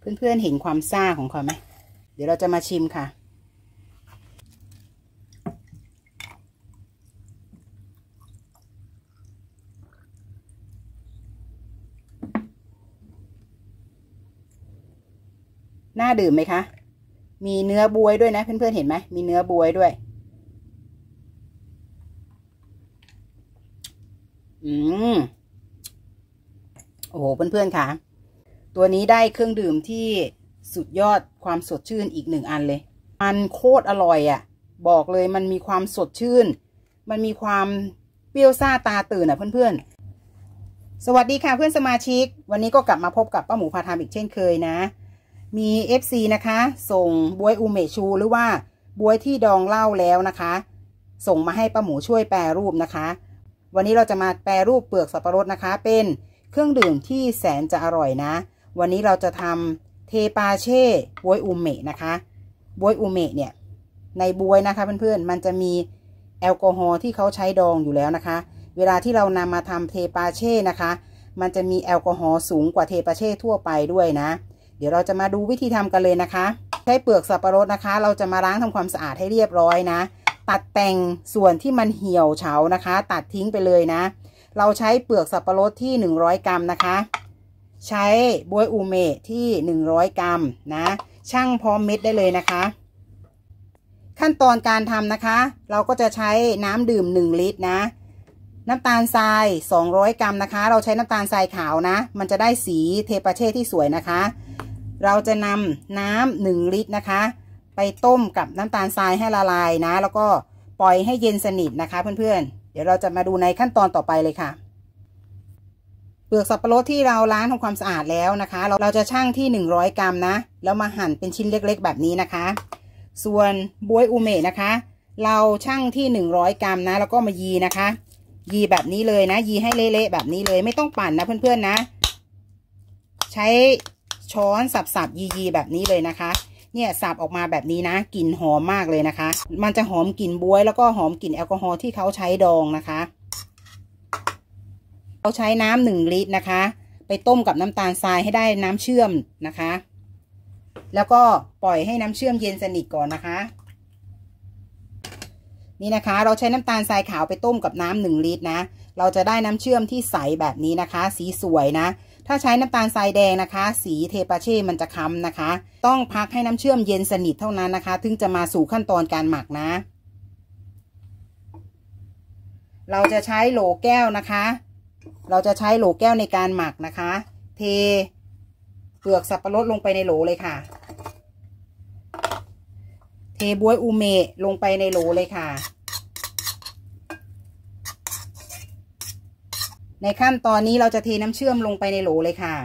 เพื่อนๆเห็นความซ่าของเขาไหม เดี๋ยวเราจะมาชิมค่ะ น่าดื่มไหมคะ มีเนื้อบวยด้วยนะ เพื่อนๆเห็นไหม มีเนื้อบวยด้วย อืม โอ้โห เพื่อนๆค่ะ ตัวนี้ได้เครื่องดื่มที่สุดยอดความสดชื่นอีกหนึ่งอันเลย มันโคตรอร่อยอะ่ะ บอกเลยมันมีความสดชื่น มันมีความเปรี้ยวซ่าตาตื่นอะเพื่อนๆ สวัสดีค่ะเพื่อนสมาชิก วันนี้ก็กลับมาพบกับป้าหมูพาทำอีกเช่นเคยนะ มี FC นะคะ ส่งบวยอูเมชูหรือว่าบวยที่ดองเหล้าแล้วนะคะ ส่งมาให้ป้าหมูช่วยแปรรูปนะคะ วันนี้เราจะมาแปรรูปเปลือกสับปะรดนะคะ เป็นเครื่องดื่มที่แสนจะอร่อยนะ วันนี้เราจะทำเทปาเช่บวยอูเมะนะคะบวยอูเมะเนี่ยในบวยนะคะเพื่อนๆมันจะมีแอลกอฮอล์ที่เขาใช้ดองอยู่แล้วนะคะ เวลาที่เรานำมาทำเทปาเช่นะคะ มันจะมีแอลกอฮอล์สูงกว่าเทปาเช่ทั่วไปด้วยนะ เดี๋ยวเราจะมาดูวิธีทำกันเลยนะคะ ใช้เปลือกสับปะรดนะคะ เราจะมาล้างทำความสะอาดให้เรียบร้อยนะ ตัดแต่งส่วนที่มันเหี่ยวเฉานะคะ ตัดทิ้งไปเลยนะ เราใช้เปลือกสับปะรดที่ 100 กรัมนะคะ ใช้บวยอูเมะที่ 100 กรัมนะช่างพร้อมเม็ดได้เลยนะคะ ขั้นตอนการทำนะคะ เราก็จะใช้น้ำดื่ม 1 ลิตรนะ น้ำตาลทราย 200 กรัมนะคะ เราใช้น้ำตาลทรายขาวนะ มันจะได้สีเทปาเช่ที่สวยนะคะ เราจะนำน้ำหนึ่งลิตรนะคะ ไปต้มกับน้ำตาลทรายให้ละลายนะ แล้วก็ปล่อยให้เย็นสนิทนะคะเพื่อนๆ เดี๋ยวเราจะมาดูในขั้นตอนต่อไปเลยค่ะ เปลือกสับปะรดที่เราล้างทำความสะอาดแล้วนะคะ เราเราจะชั่งที่ 100 กรัมนะ แล้วมาหั่นเป็นชิ้นเล็กๆ แบบนี้นะคะ ส่วนบวยอูเมะนะคะ เราชั่งที่ 100 กรัมนะ แล้วก็มายีนะคะ ยีแบบนี้เลยนะ ยีให้เละๆแบบนี้เลย ไม่ต้องปั่นนะเพื่อนๆนะ ใช้ช้อนสับๆยีๆแบบนี้เลยนะคะเนี่ยสับออกมาแบบนี้นะกลิ่นหอมมากเลยนะคะ มันจะหอมกลิ่นบวยแล้วก็หอมกลิ่นแอลกอฮอล์ที่เขาใช้ดองนะคะ เราใช้น้ำหนึ่งลิตรนะคะ ไปต้มกับน้ำตาลทรายให้ได้น้ำเชื่อมนะคะ แล้วก็ปล่อยให้น้ำเชื่อมเย็นสนิทก่อนนะคะ นี่นะคะ เราใช้น้ำตาลทรายขาวไปต้มกับน้ำหนึ่งลิตรนะ เราจะได้น้ำเชื่อมที่ใสแบบนี้นะคะ สีสวยนะ ถ้าใช้น้ำตาลทรายแดงนะคะ สีเทปาเช่มันจะค้ำนะคะ ต้องพักให้น้ำเชื่อมเย็นสนิทเท่านั้นนะคะถึงจะมาสู่ขั้นตอนการหมักนะ เราจะใช้โหลแก้วนะคะ เราจะใช้โหลแก้วในการหมักนะคะ เทเปลือกสับปะรดลงไปในโหลเลยค่ะ เทบวยอูเมะลงไปในโหลเลยค่ะ ในขั้นตอนนี้เราจะเทน้ำเชื่อมลงไปในโหลเลยค่ะ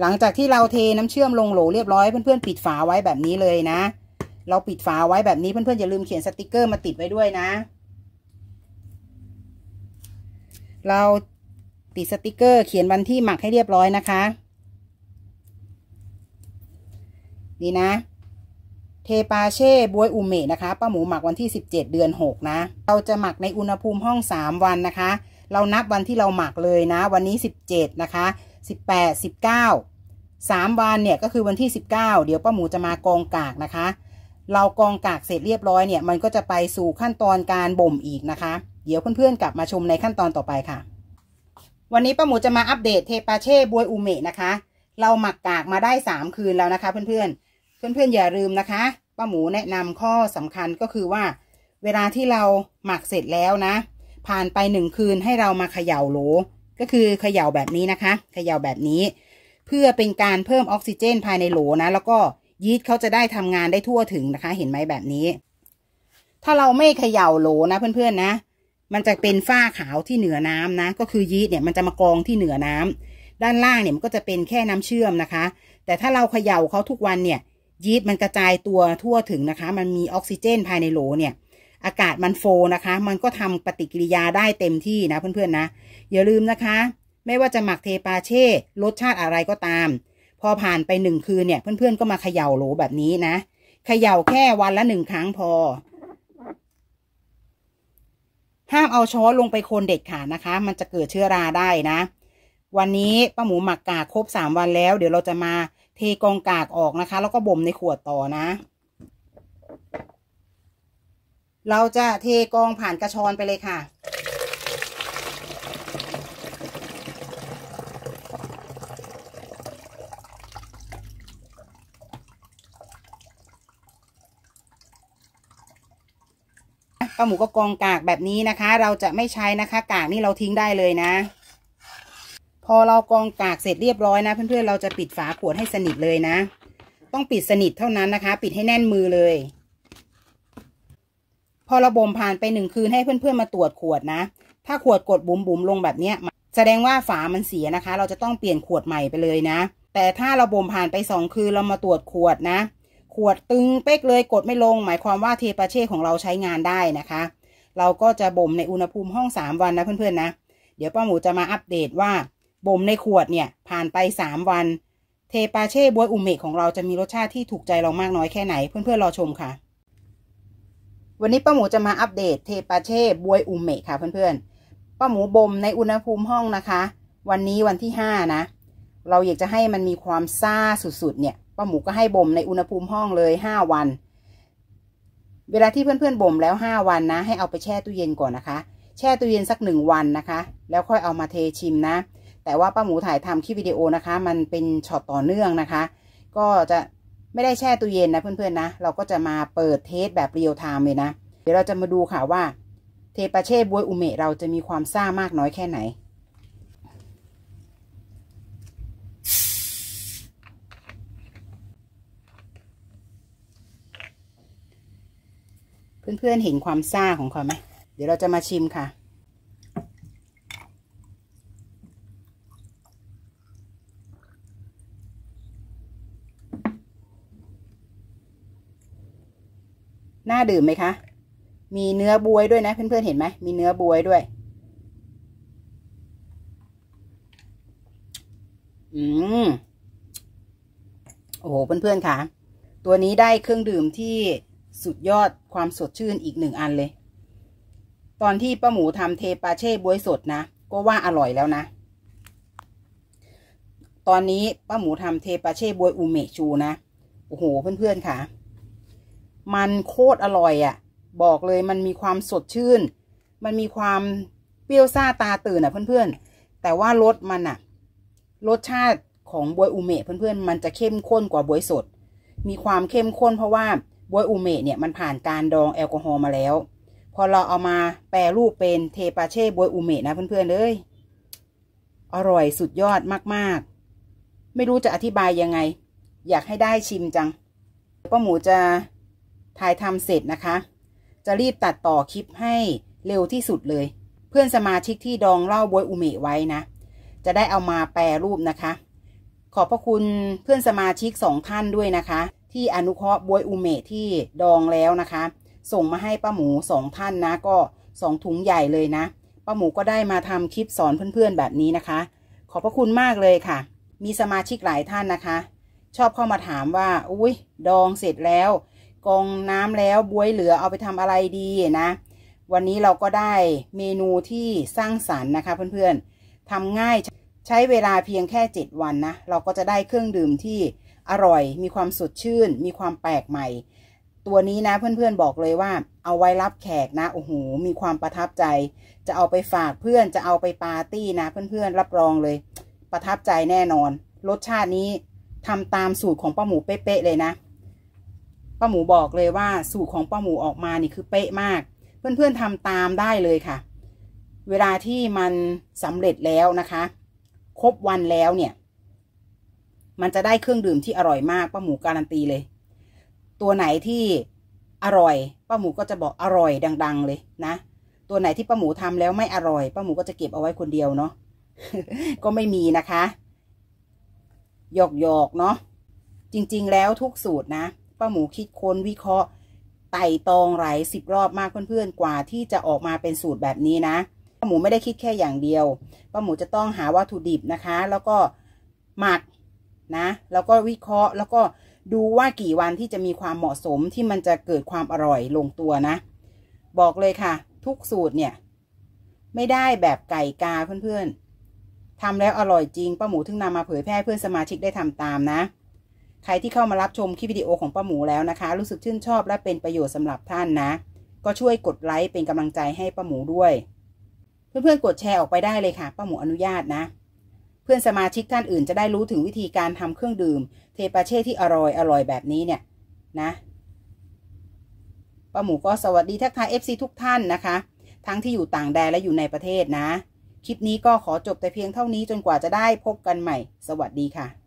หลังจากที่เราเทน้ำเชื่อมลงโหลเรียบร้อยเพื่อนๆปิดฝาไว้แบบนี้เลยนะ เราปิดฝาไว้แบบนี้เพื่อนๆอย่าลืมเขียนสติกเกอร์มาติดไว้ด้วยนะ เราติดสติกเกอร์เขียนวันที่หมักให้เรียบร้อยนะคะนี่นะ เทปาเช่บวยอูเมะนะคะป้าหมูหมักวันที่ 17 เดือน 6 นะ เราจะหมักในอุณหภูมิห้อง 3 วันนะคะ เรานับวันที่เราหมักเลยนะ วันนี้ 17 นะคะ 18 19 3 วันเนี่ยก็คือวันที่ 19 เดี๋ยวป้าหมูจะมากองกากนะคะ เรากองกากเสร็จเรียบร้อยเนี่ย มันก็จะไปสู่ขั้นตอนการบ่มอีกนะคะ เดี๋ยวเพื่อนๆกลับมาชมในขั้นตอนต่อไปค่ะ วันนี้ป้าหมูจะมาอัปเดตเทปาเช่บวยอูเมะนะคะ เราหมักกากมาได้3คืนแล้วนะคะ เพื่อนๆ เพื่อนๆอย่าลืมนะคะป้าหมูแนะนำข้อสำคัญก็คือว่า เวลาที่เราหมักเสร็จแล้วนะ ผ่านไปหนึ่งคืนให้เรามาเขย่าโหล ก็คือเขย่าแบบนี้นะคะ เขย่าแบบนี้ เพื่อเป็นการเพิ่มออกซิเจนภายในโหลนะ แล้วก็ ยีสต์เขาจะได้ทำงานได้ทั่วถึงนะคะ เห็นไหมแบบนี้ ถ้าเราไม่เขย่าโหลนะเพื่อนๆนะ มันจะเป็นฝ้าขาวที่เหนือน้ำนะ ก็คือยีสต์เนี่ยมันจะมากองที่เหนือน้ำด้านล่างเนี่ยมันก็จะเป็นแค่น้ำเชื่อมนะคะ แต่ถ้าเราเขย่าเขาทุกวันเนี่ย ยีสต์มันกระจายตัวทั่วถึงนะคะ มันมีออกซิเจนภายในโหลเนี่ยอากาศมันโฟนะคะ มันก็ทำปฏิกิริยาได้เต็มที่นะเพื่อนๆนะ อย่าลืมนะคะ ไม่ว่าจะหมักเทปาเช่รสชาติอะไรก็ตาม พอผ่านไปหนึ่งคืนเนี่ย เพื่อนๆก็มาเขย่าโหลแบบนี้นะเขย่าแค่วันละหนึ่งครั้งพอ ห้ามเอาช้อนลงไปคนเด็ดขาดนะคะ มันจะเกิดเชื้อราได้นะ วันนี้ป้าหมูหมักกากครบสามวันแล้ว เดี๋ยวเราจะมาเทกองกากออกนะคะ แล้วก็บ่มในขวดต่อนะ เราจะเทกองผ่านกระชอนไปเลยค่ะ ป้าหมูก็กองกากแบบนี้นะคะ เราจะไม่ใช้นะคะ กากนี่เราทิ้งได้เลยนะ พอเรากองกากเสร็จเรียบร้อยนะเพื่อนๆเราจะปิดฝาขวดให้สนิทเลยนะ ต้องปิดสนิทเท่านั้นนะคะ ปิดให้แน่นมือเลย พอเราบ่มผ่านไปหนึ่งคืนให้เพื่อนๆมาตรวจขวดนะ ถ้าขวดกดบุ๋มบุ๋มลงแบบเนี้ย แสดงว่าฝามันเสียนะคะ เราจะต้องเปลี่ยนขวดใหม่ไปเลยนะ แต่ถ้าเราบ่มผ่านไปสองคืนเรามาตรวจขวดนะ ขวดตึงเป๊กเลยกดไม่ลง หมายความว่าเทปาเช่ของเราใช้งานได้นะคะ เราก็จะบ่มในอุณหภูมิห้องสามวันนะเพื่อนๆนะ เดี๋ยวป้าหมูจะมาอัปเดตว่าบ่มในขวดเนี่ยผ่านไปสามวัน เทปาเช่บ๊วยอุเมะของเราจะมีรสชาติที่ถูกใจเรามากน้อยแค่ไหน เพื่อนๆรอชมค่ะ วันนี้ป้าหมูจะมาอัปเดตเทปาเช่บ๊วยอุเมะค่ะเพื่อนๆป้าหมูบ่มในอุณหภูมิห้องนะคะ วันนี้วันที่ห้านะเราอยากจะให้มันมีความซ่าสุดๆเนี่ย ป้าหมูก็ให้บ่มในอุณหภูมิห้องเลยห้าวัน เวลาที่เพื่อนๆบ่มแล้วห้าวันนะ ให้เอาไปแช่ตู้เย็นก่อนนะคะ แช่ตู้เย็นสักหนึ่งวันนะคะ แล้วค่อยเอามาเทชิมนะ แต่ว่าป้าหมูถ่ายทำคลิปวิดีโอนะคะ มันเป็นช็อตต่อเนื่องนะคะ ก็จะไม่ได้แช่ตู้เย็นนะเพื่อนๆนะ เราก็จะมาเปิด test แบบ real time เลยนะ เดี๋ยวเราจะมาดูค่ะว่า เทปาเช่บ๊วยอุเมะเราจะมีความซ่ามากน้อยแค่ไหน เพื่อนๆเห็นความซ่าของเขาไหมเดี๋ยวเราจะมาชิมค่ะ น่าดื่มไหมคะ มีเนื้อบวยด้วยนะเพื่อนๆเห็นไหมมีเนื้อบวยด้วย อืมโอ้โหเพื่อนๆค่ะ ตัวนี้ได้เครื่องดื่มที่ สุดยอดความสดชื่นอีกหนึ่งอันเลย ตอนที่ป้าหมูทำเทปาเช่บวยสดนะ ก็ว่าอร่อยแล้วนะ ตอนนี้ป้าหมูทำเทปาเช่บวยอูเมชูนะ โอ้โหเพื่อนๆค่ะ มันโคตรอร่อยอะ่ะ บอกเลยมันมีความสดชื่น มันมีความเปรี้ยวซ่าตาตื่นอะเพื่อนๆ แต่ว่ารสมันอะ รสชาติของบวยอูเมะเพื่อนๆ มันจะเข้มข้นกว่าบวยสด มีความเข้มข้นเพราะว่า บวยอูเมะเนี่ยมันผ่านการดองแอลกอฮอล์มาแล้ว พอเราเอามาแปรรูปเป็นเทปาเช่บวยอูเมะนะเพื่อนๆเลย อร่อยสุดยอดมากๆ ไม่รู้จะอธิบายยังไง อยากให้ได้ชิมจังป้าหมูจะถ่ายทำเสร็จนะคะ จะรีบตัดต่อคลิปให้เร็วที่สุดเลย เพื่อนสมาชิกที่ดองเหล้าบวยอูเมะไว้นะ จะได้เอามาแปรรูปนะคะ ขอบพระคุณเพื่อนสมาชิกสองท่านด้วยนะคะ ที่อนุเคราะห์บวยอูเมะที่ดองแล้วนะคะ ส่งมาให้ป้าหมูสองท่านนะก็สองถุงใหญ่เลยนะป้าหมูก็ได้มาทำคลิปสอนเพื่อนๆแบบนี้นะคะ ขอบพระคุณมากเลยค่ะ มีสมาชิกหลายท่านนะคะ ชอบเข้ามาถามว่าอุ้ยดองเสร็จแล้วกองน้ำแล้วบวยเหลือเอาไปทำอะไรดีนะ วันนี้เราก็ได้เมนูที่สร้างสรรค์นะคะ เพื่อนๆทำง่ายใช้เวลาเพียงแค่เจ็ดวันนะ เราก็จะได้เครื่องดื่มที่ อร่อย มีความสดชื่น มีความแปลกใหม่ ตัวนี้นะเพื่อนๆบอกเลยว่า เอาไว้รับแขกนะ โอ้โห มีความประทับใจ จะเอาไปฝากเพื่อน จะเอาไปปาร์ตี้นะ เพื่อนๆ รับรองเลย ประทับใจแน่นอน รสชาตินี้ทำตามสูตรของป้าหมูเป๊ะๆเลยนะ ป้าหมูบอกเลยว่าสูตรของป้าหมูออกมานี่คือเป๊ะมาก เพื่อนๆทำตามได้เลยค่ะ เวลาที่มันสำเร็จแล้วนะคะ ครบวันแล้วเนี่ย มันจะได้เครื่องดื่มที่อร่อยมากป้าหมูการันตีเลย ตัวไหนที่อร่อยป้าหมูก็จะบอกอร่อยดัง ๆ เลยนะ ตัวไหนที่ป้าหมูทำแล้วไม่อร่อยป้าหมูก็จะเก็บเอาไว้คนเดียวเนาะก็ไม่มีนะคะหยอกหยอกเนาะจริง ๆ แล้วทุกสูตรนะป้าหมูคิดค้นวิเคราะห์ไต่ตองหลายสิบรอบมากเพื่อนๆกว่าที่จะออกมาเป็นสูตรแบบนี้นะป้าหมูไม่ได้คิดแค่อย่างเดียวป้าหมูจะต้องหาวัตถุดิบนะคะ แล้วก็หมัก นะ แล้วก็วิเคราะห์แล้วก็ดูว่ากี่วันที่จะมีความเหมาะสมที่มันจะเกิดความอร่อยลงตัวนะ บอกเลยค่ะ ทุกสูตรเนี่ย ไม่ได้แบบไก่กาเพื่อนๆทำแล้วอร่อยจริงป้าหมูถึงนำมาเผยแพร่เพื่อนสมาชิกได้ทำตามนะ ใครที่เข้ามารับชมคลิปวิดีโอของป้าหมูแล้วนะคะ รู้สึกชื่นชอบและเป็นประโยชน์สำหรับท่านนะ ก็ช่วยกดไลค์เป็นกำลังใจให้ป้าหมูด้วย เพื่อนๆกดแชร์ออกไปได้เลยค่ะป้าหมูอนุญาตนะ เพื่อนสมาชิกท่านอื่นจะได้รู้ถึงวิธีการทำเครื่องดื่ม เทปาเช่ที่อร่อยอร่อยแบบนี้เนี่ยนะป้าหมูก็สวัสดีทักทาย FC ทุกท่านนะคะ ทั้งที่อยู่ต่างแดนและอยู่ในประเทศนะ คลิปนี้ก็ขอจบแต่เพียงเท่านี้จนกว่าจะได้พบกันใหม่ สวัสดีค่ะ